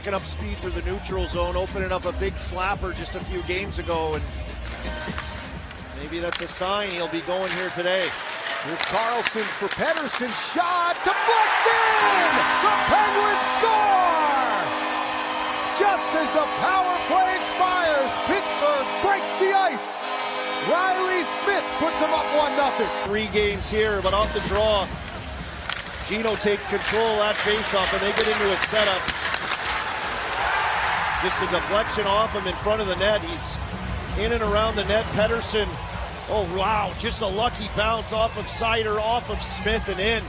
picking up speed through the neutral zone, opening up a big slapper just a few games ago, and maybe that's a sign he'll be going here today. Here's Karlsson for Pettersson. Shot deflects in! The Penguins score! Just as the power play expires, Pittsburgh breaks the ice. Reilly Smith puts them up 1 0. Three games here, but off the draw. Geno takes control of that faceoff, and they get into a setup. Just a deflection off him in front of the net. He's in and around the net. Pettersson, oh wow, just a lucky bounce off of Seider, off of Smith, and in.